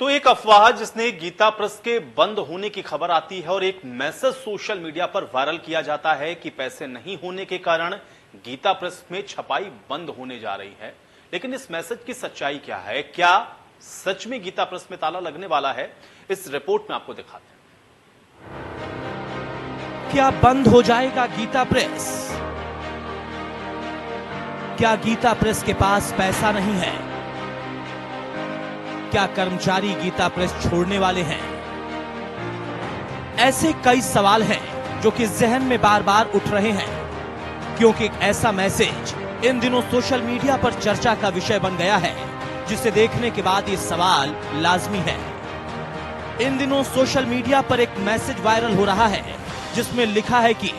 तो एक अफवाह जिसने गीता प्रेस के बंद होने की खबर आती है और एक मैसेज सोशल मीडिया पर वायरल किया जाता है कि पैसे नहीं होने के कारण गीता प्रेस में छपाई बंद होने जा रही है। लेकिन इस मैसेज की सच्चाई क्या है? क्या सच में गीता प्रेस में ताला लगने वाला है? इस रिपोर्ट में आपको दिखाते हैं। क्या बंद हो जाएगा गीता प्रेस? क्या गीता प्रेस के पास पैसा नहीं है? क्या कर्मचारी गीता प्रेस छोड़ने वाले हैं? ऐसे कई सवाल हैं जो कि जहन में बार बार उठ रहे हैं, क्योंकि एक ऐसा मैसेज इन दिनों सोशल मीडिया पर चर्चा का विषय बन गया है, जिसे देखने के बाद ये सवाल लाजमी है। इन दिनों सोशल मीडिया पर एक मैसेज वायरल हो रहा है, जिसमें लिखा है कि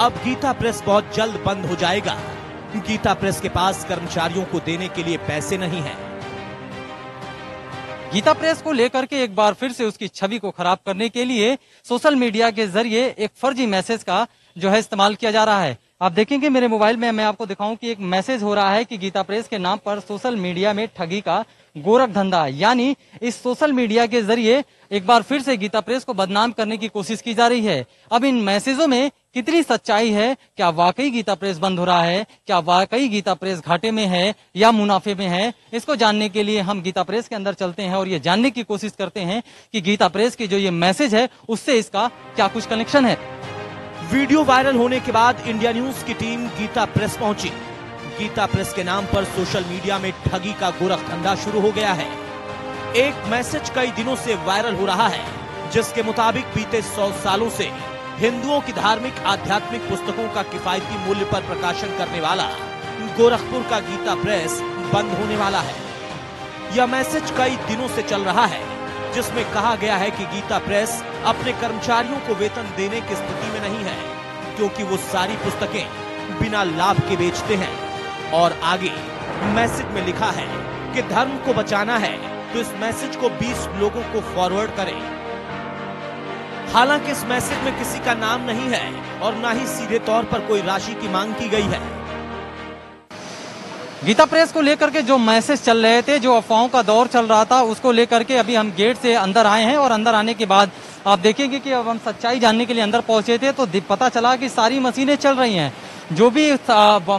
अब गीता प्रेस बहुत जल्द बंद हो जाएगा। गीता प्रेस के पास कर्मचारियों को देने के लिए पैसे नहीं है। गीता प्रेस को लेकर के एक बार फिर से उसकी छवि को खराब करने के लिए सोशल मीडिया के ज़रिए एक फर्जी मैसेज का जो है इस्तेमाल किया जा रहा है। आप देखेंगे मेरे मोबाइल में मैं आपको दिखाऊँ कि एक मैसेज हो रहा है कि गीता प्रेस के नाम पर सोशल मीडिया में ठगी का गोरख धंधा यानी इस सोशल मीडिया के ज़रिए एक बार फिर से गीता प्रेस को बदनाम करने की कोशिश की जा रही है। अब इन मैसेजों में कितनी सच्चाई है? क्या वाकई गीता प्रेस बंद हो रहा है? क्या वाकई गीता प्रेस घाटे में है या मुनाफे में है? इसको जानने के लिए हम गीता प्रेस के अंदर चलते हैं और ये जानने की कोशिश करते हैं कि गीता प्रेस की जो ये मैसेज है, उससे इसका क्या कुछ कनेक्शन है? वीडियो वायरल होने के बाद इंडिया न्यूज़ की टीम गीता प्रेस पहुँची। गीता प्रेस के नाम पर सोशल मीडिया में ठगी का गोरख धंधा शुरू हो गया है। एक मैसेज कई दिनों से वायरल हो रहा है, जिसके मुताबिक बीते सौ सालों से हिंदुओं की धार्मिक, आध्यात्मिक पुस्तकों का किफायती मूल्य पर प्रकाशन करने वाला गोरखपुर का गीता प्रेस बंद होने वाला है। यह मैसेज कई दिनों से चल रहा है, जिसमें कहा गया है कि गीता प्रेस अपने कर्मचारियों को वेतन देने की स्थिति में नहीं है, क्योंकि वो सारी पुस्तकें बिना लाभ के बेचते हैं। और आगे मैसेज में लिखा है कि धर्म को बचाना है तो इस मैसेज को 20 लोगों को फॉरवर्ड करें। हालाँकि इस मैसेज में किसी का नाम नहीं है और ना ही सीधे तौर पर कोई राशि की मांग की गई है। गीता प्रेस को लेकर के जो मैसेज चल रहे थे, जो अफवाहों का दौर चल रहा था, उसको लेकर के अभी हम गेट से अंदर आए हैं और अंदर आने के बाद आप देखेंगे कि अब हम सच्चाई जानने के लिए अंदर पहुँचे थे तो पता चला कि सारी मशीनें चल रही हैं। जो भी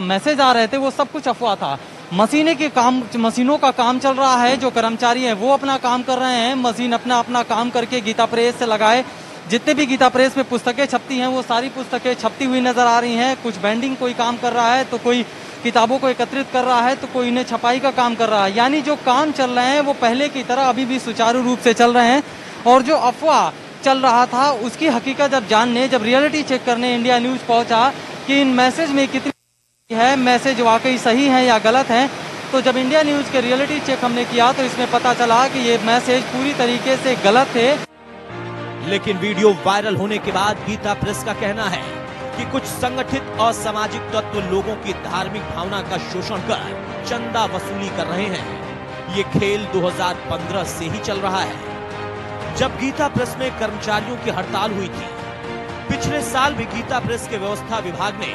मैसेज आ रहे थे, वो सब कुछ अफवाह था। मशीनें के काम, मशीनों का काम चल रहा है, जो कर्मचारी हैं, वो अपना काम कर रहे हैं। मशीन अपना अपना काम करके गीता प्रेस से लगाए जितने भी गीता प्रेस में पुस्तकें छपती हैं, वो सारी पुस्तकें छपती हुई नज़र आ रही हैं। कुछ बैंडिंग कोई काम कर रहा है तो कोई किताबों को एकत्रित कर रहा है तो कोई इन्हें छपाई का काम कर रहा है। यानी जो काम चल रहे हैं, वो पहले की तरह अभी भी सुचारू रूप से चल रहे हैं। और जो अफवाह चल रहा था, उसकी हकीकत जब जानने, जब रियलिटी चेक करने इंडिया न्यूज़ पहुँचा कि इन मैसेज में कितनी है मैसेज वाकई सही है या गलत है तो जब इंडिया न्यूज़ के रियलिटी चेक हमने किया तो इसमें पता चला कि ये मैसेज पूरी तरीके से गलत थे। लेकिन वीडियो वायरल होने के बाद गीता प्रेस का कहना है कि कुछ संगठित और सामाजिक तत्व लोगों की धार्मिक भावना का शोषण कर चंदा वसूली कर रहे हैं। ये खेल 2015 से ही चल रहा है। जब गीता प्रेस में कर्मचारियों की हड़ताल हुई थी, पिछले साल भी गीता प्रेस के व्यवस्था विभाग ने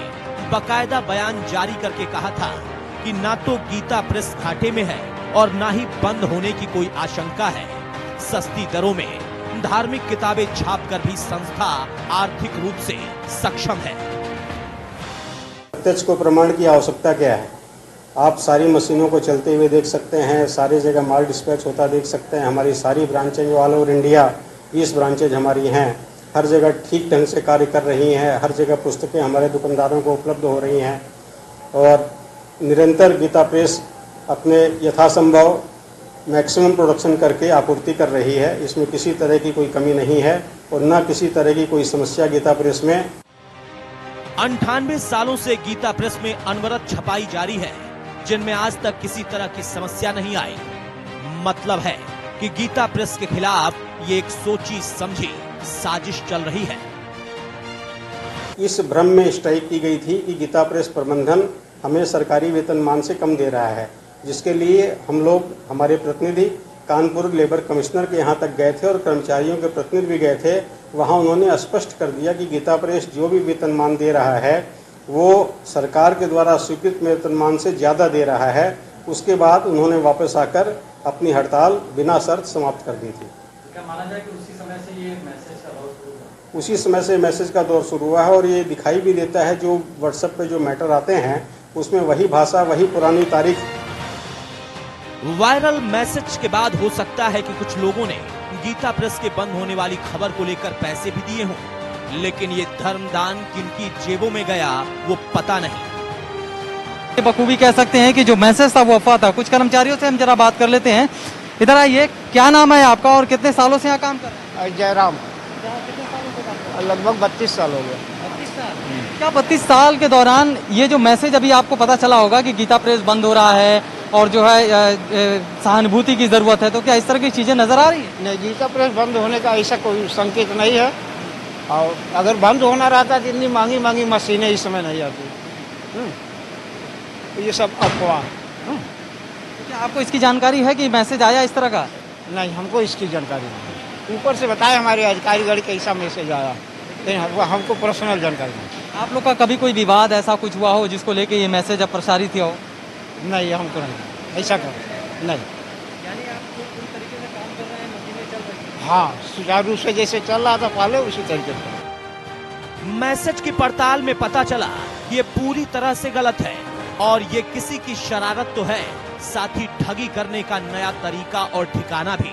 बकायदा बयान जारी करके कहा था कि ना तो गीता प्रेस घाटे में है और ना ही बंद होने की कोई आशंका है। सस्ती दरों में धार्मिक किताबें छापकर भी संस्था आर्थिक रूप से सक्षम है। प्रत्यक्ष को प्रमाण की आवश्यकता क्या है? आप सारी मशीनों को चलते हुए देख सकते हैं, सारी जगह माल डिस्पैच होता देख सकते हैं, हमारी सारी ब्रांचेज ऑल ओवर इंडिया बीस ब्रांचेज हमारी हैं। हर जगह ठीक ढंग से कार्य कर रही हैं, हर जगह पुस्तकें हमारे दुकानदारों को उपलब्ध हो रही हैं। और निरंतर गीता प्रेस अपने यथासंभव मैक्सिमम प्रोडक्शन करके आपूर्ति कर रही है। इसमें किसी तरह की कोई कमी नहीं है और न किसी तरह की कोई समस्या गीता प्रेस में। अंठानवे सालों से गीता प्रेस में अनवरत छपाई जारी है जिनमें आज तक किसी तरह की समस्या नहीं आई। मतलब है कि गीता प्रेस के खिलाफ ये एक सोची समझी साजिश चल रही है। इस भ्रम में स्ट्राइक की गई थी कि गीता प्रेस प्रबंधन हमें सरकारी वेतन मान से कम दे रहा है। जिसके लिए हम लोग हमारे प्रतिनिधि कानपुर लेबर कमिश्नर के यहाँ तक गए थे और कर्मचारियों के प्रतिनिधि भी गए थे वहाँ उन्होंने स्पष्ट कर दिया कि गीता प्रेस जो भी वेतनमान दे रहा है वो सरकार के द्वारा स्वीकृत वेतनमान से ज़्यादा दे रहा है उसके बाद उन्होंने वापस आकर अपनी हड़ताल बिना शर्त समाप्त कर दी थी। क्या माना जाए कि उसी समय से ये मैसेज का दौर शुरू हुआ? उसी समय से मैसेज का दौर शुरू हुआ है और ये दिखाई भी देता है जो व्हाट्सएप पे जो मैटर आते हैं उसमें वही भाषा वही पुरानी तारीख वायरल मैसेज के बाद हो सकता है कि कुछ लोगों ने गीता प्रेस के बंद होने वाली खबर को लेकर पैसे भी दिए हों लेकिन ये धर्मदान किनकी जेबों में गया वो पता नहीं। बखूबी कह सकते हैं कि जो मैसेज था वो अफवाह था। कुछ कर्मचारियों से हम जरा बात कर लेते हैं। इधर आइए क्या नाम है आपका और कितने सालों से यहाँ काम कर रहे हैं? जयराम। लगभग बत्तीस साल हो गए। क्या बत्तीस साल के दौरान ये जो मैसेज अभी आपको पता चला होगा कि गीता प्रेस बंद हो रहा है और जो है सहानुभूति की ज़रूरत है। तो क्या इस तरह की चीज़ें नज़र आ रही है? नहीं गीता प्रेस बंद होने का ऐसा कोई संकेत नहीं है। और अगर बंद होना रहता तो इतनी मांगी मांगी मशीनें इस समय नहीं आती। हम्म। तो ये सब अफवाह। हम्म। क्या आपको इसकी जानकारी है कि मैसेज आया इस तरह का? नहीं हमको इसकी जानकारी नहीं ऊपर से बताया हमारे अधिकारीगढ़ कैसा मैसेज आया। लेकिन हमको हमको पर्सनल जानकारी नहीं। आप लोग का कभी कोई विवाद ऐसा कुछ हुआ हो जिसको लेके ये मैसेज अब प्रसारित किया हो? नहीं हमको नहीं। ऐसा कर। नहीं। हाँ सुचारू रूप से जैसे चल रहा था पहले उसी तरीके से। मैसेज की पड़ताल में पता चला ये पूरी तरह से गलत है। और ये किसी की शरारत तो है साथ ही ठगी करने का नया तरीका और ठिकाना भी।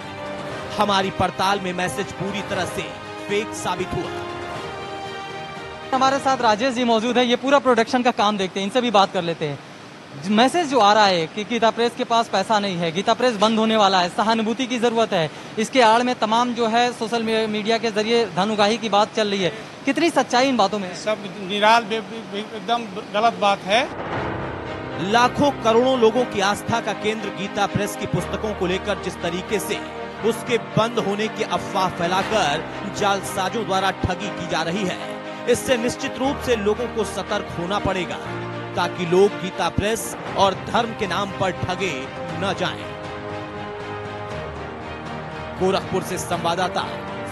हमारी पड़ताल में मैसेज पूरी तरह से फेक साबित हुआ। हमारे साथ राजेश जी मौजूद है ये पूरा प्रोडक्शन का काम देखते हैं इनसे भी बात कर लेते हैं। मैसेज जो आ रहा है कि गीता प्रेस के पास पैसा नहीं है गीता प्रेस बंद होने वाला है सहानुभूति की ज़रूरत है। इसके आड़ में तमाम जो है सोशल मीडिया के ज़रिए धन उगाही की बात चल रही है। कितनी सच्चाई इन बातों में? सब निराल एकदम गलत बात है। लाखों करोड़ों लोगों की आस्था का केंद्र गीता प्रेस की पुस्तकों को लेकर जिस तरीके से उसके बंद होने की अफवाह फैलाकर जालसाजों द्वारा ठगी की जा रही है इससे निश्चित रूप से लोगों को सतर्क होना पड़ेगा। ताकि लोग गीता प्रेस और धर्म के नाम पर ठगे न जाएँ। गोरखपुर से संवाददाता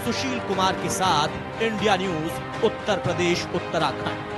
सुशील कुमार के साथ इंडिया न्यूज़, उत्तर प्रदेश, उत्तराखंड